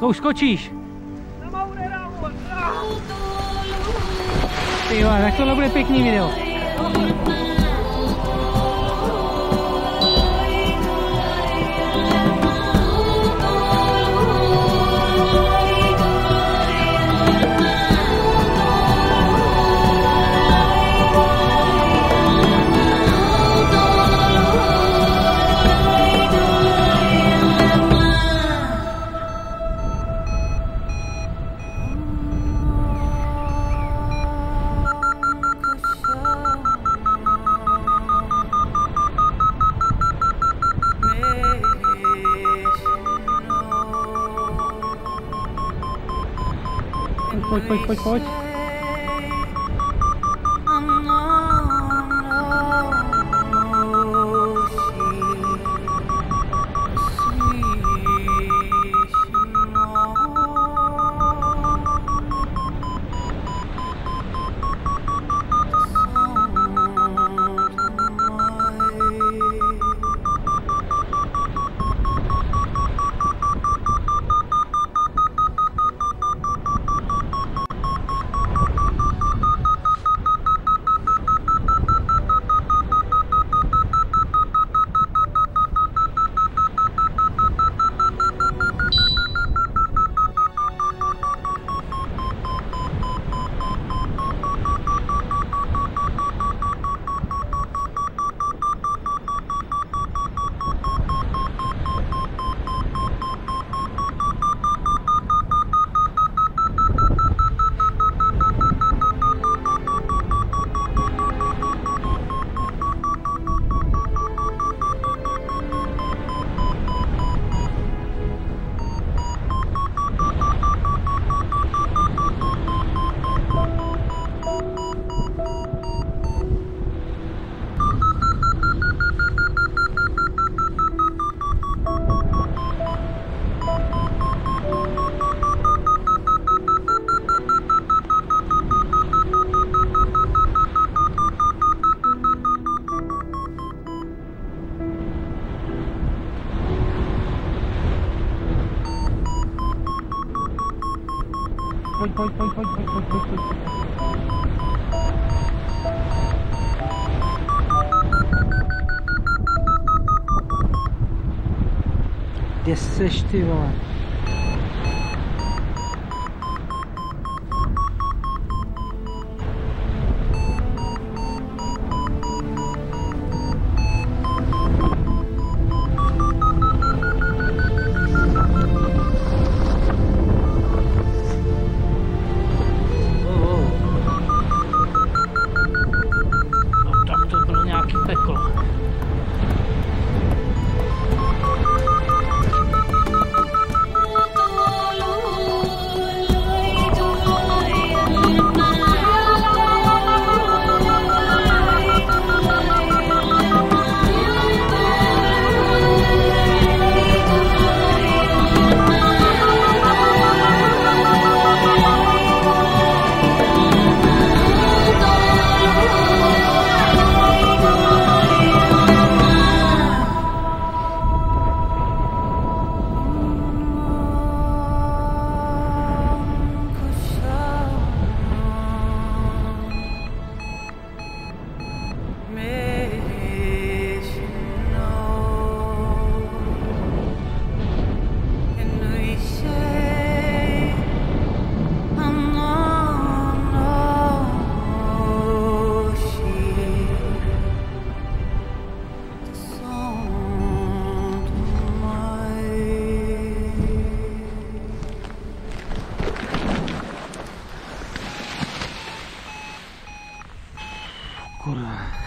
To už skočíš. Ty tak tohle bude pěkný video. chodź, chodź, chodź, chodź. はいしいはいは Kurwa.